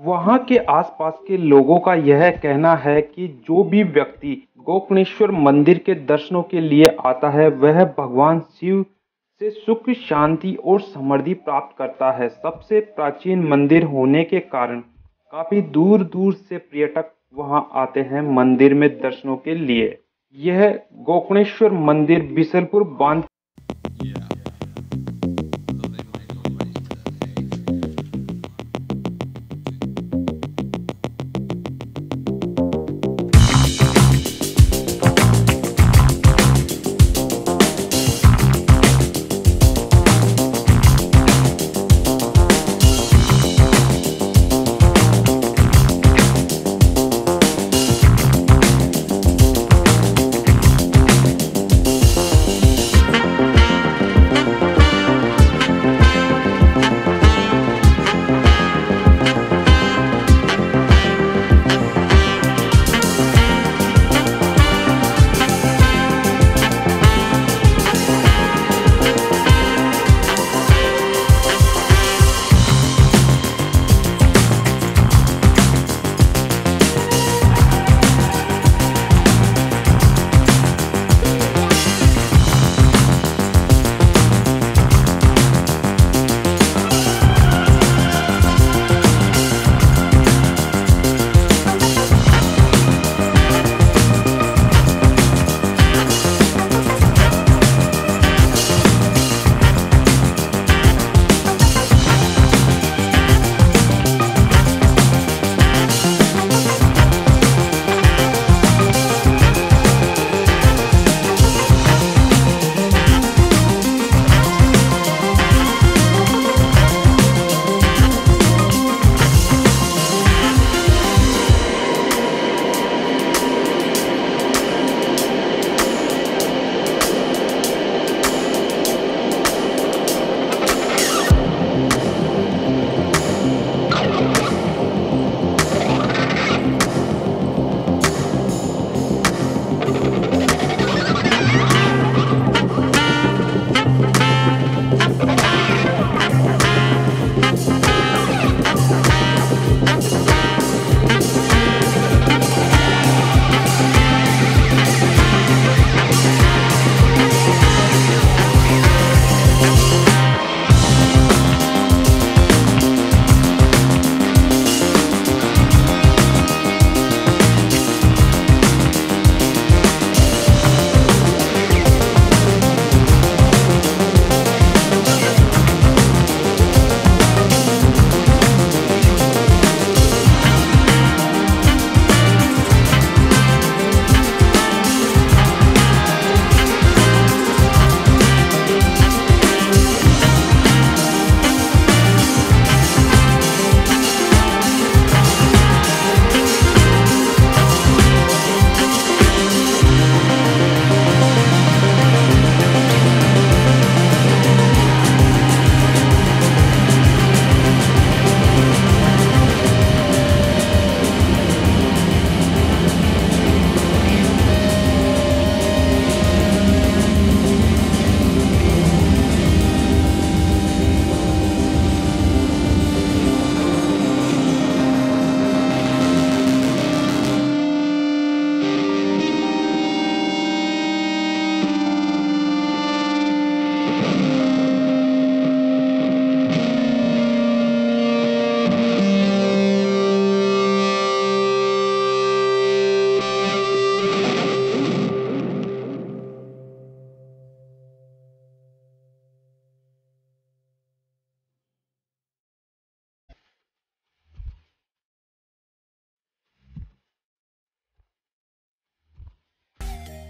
वहाँ के आसपास के लोगों का यह कहना है कि जो भी व्यक्ति गोकर्णेश्वर मंदिर के दर्शनों के लिए आता है, वह भगवान शिव से सुख, शांति और समृद्धि प्राप्त करता है। सबसे प्राचीन मंदिर होने के कारण काफ़ी दूर दूर से पर्यटक वहाँ आते हैं मंदिर में दर्शनों के लिए। यह गोकर्णेश्वर मंदिर बिसलपुर बाँध